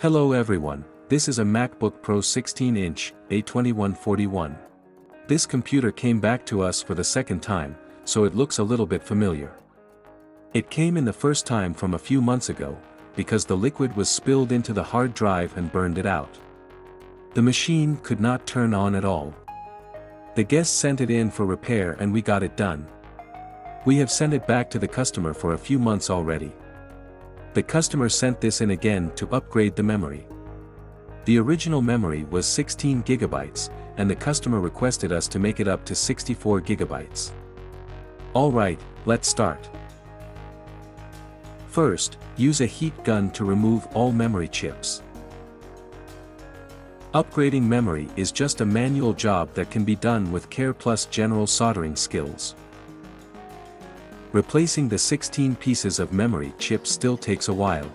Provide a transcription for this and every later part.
Hello everyone, this is a MacBook Pro 16-inch, A2141. This computer came back to us for the second time, so it looks a little bit familiar. It came in the first time from a few months ago, because the liquid was spilled into the hard drive and burned it out. The machine could not turn on at all. The guest sent it in for repair and we got it done. We have sent it back to the customer for a few months already. The customer sent this in again to upgrade the memory. The original memory was 16 gigabytes, and the customer requested us to make it up to 64 gigabytes. Alright, let's start. First, use a heat gun to remove all memory chips. Upgrading memory is just a manual job that can be done with care plus general soldering skills. Replacing the 16 pieces of memory chip still takes a while.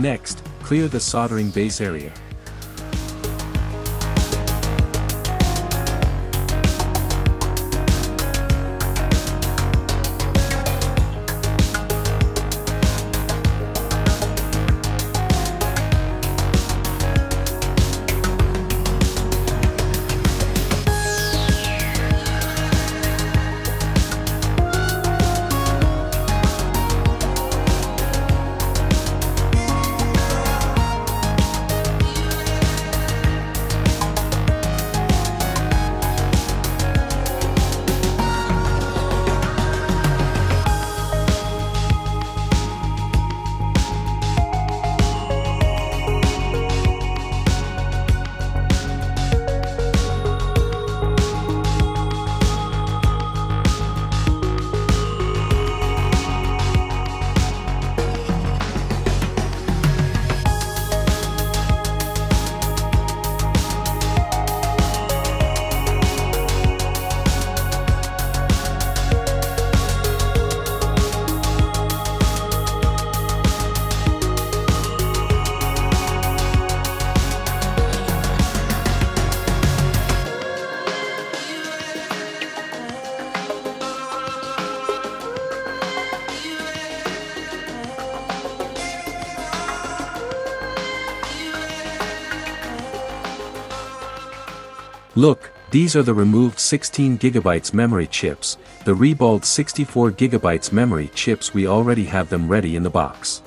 Next, clear the soldering base area. Look, these are the removed 16GB memory chips, the reballed 64GB memory chips we already have them ready in the box.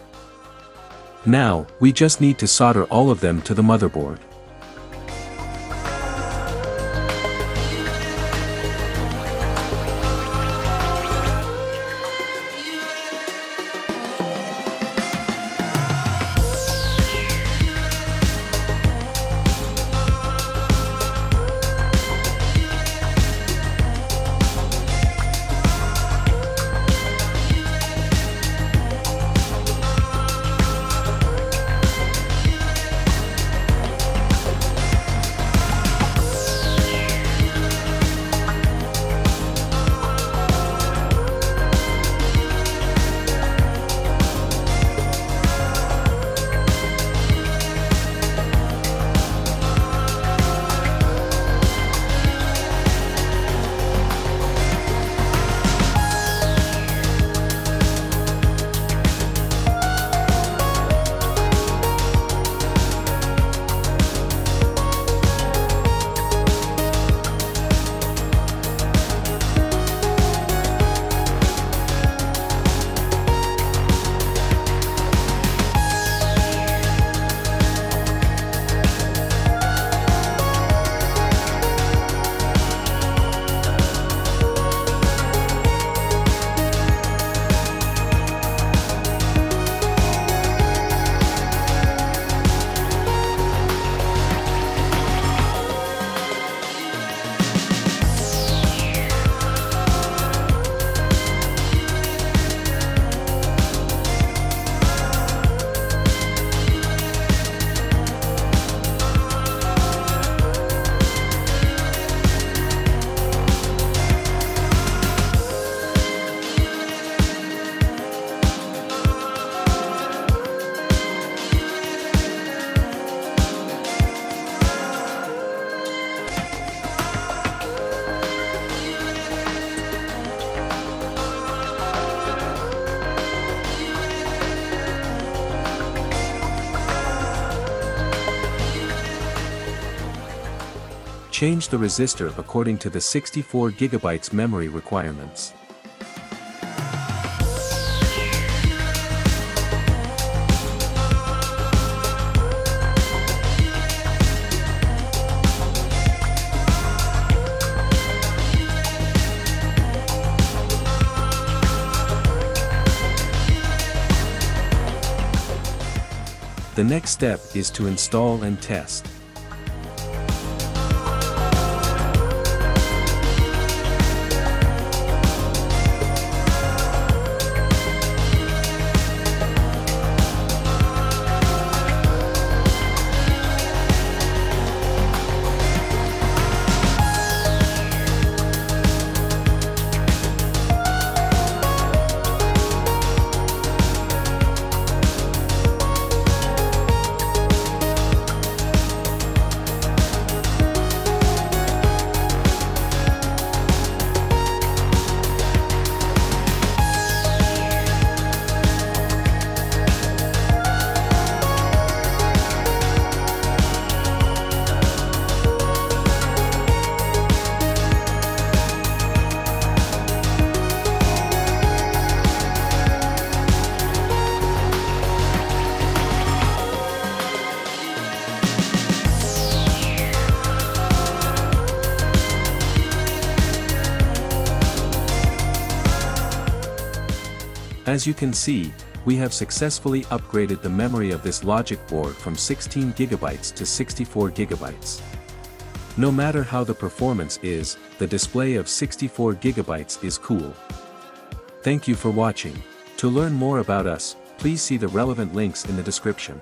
Now, we just need to solder all of them to the motherboard. Change the resistor according to the 64 GB memory requirements. The next step is to install and test. As you can see, we have successfully upgraded the memory of this logic board from 16GB to 64GB. No matter how the performance is, the display of 64GB is cool. Thank you for watching. To learn more about us, please see the relevant links in the description.